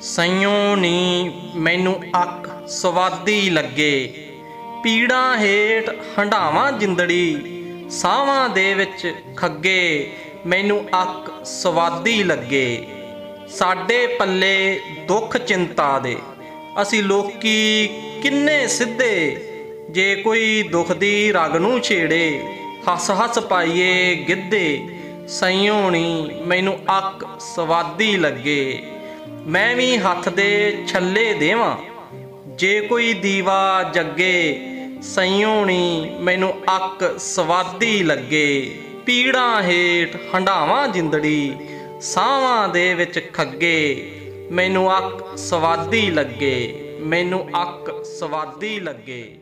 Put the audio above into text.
ਸਈਓ ਨੀ, ਮੈਨੂੰ ਅੱਕ ਸਵਾਦੀ ਲੱਗੇ। ਪੀੜਾਂ ਹੇਠ ਹੰਡਾਵਾਂ ਜਿੰਦੜੀ, ਸਾਵਾਂ ਦੇ ਵਿੱਚ ਖੱਗੇ, ਮੈਨੂੰ ਅੱਕ ਸਵਾਦੀ ਲੱਗੇ। ਸਾਡੇ ਪੱਲੇ ਦੁੱਖ ਚਿੰਤਾ ਦੇ। ਅਸੀਂ ਲੋਕੀ ਕਿੰਨੇ ਸਿੱਧੇ, ਜੇ ਕੋਈ ਦੁੱਖ ਦੀ ਰਗ ਨੂੰ ਛੇੜੇ, ਹੱਸ ਹੱਸ ਪਾਈਏ ਗਿੱਧੇ। ਸਈਓਣੀ ਮੈਨੂੰ ਅੱਕ ਸਵਾਦੀ ਲੱਗੇ। ਮੈਂ ਵੀ ਹੱਥ ਦੇ ਛੱਲੇ ਦੇਵਾਂ। ਜੇ ਕੋਈ ਦੀਵਾ ਜੱਗੇ, ਸਈਓਣੀ ਮੈਨੂੰ ਅੱਕ ਸਵਾਦੀ ਲੱਗੇ। ਪੀੜਾਂ ਹੇਠ ਹੰਡਾਵਾਂ ਜਿੰਦੜੀ, ਸਾਵਾਂ ਦੇ ਵਿੱਚ ਖੱਗੇ। ਮੈਨੂੰ ਅੱਕ ਸਵਾਦੀ ਲੱਗੇ, ਮੈਨੂੰ ਅੱਕ ਸਵਾਦੀ ਲੱਗੇ।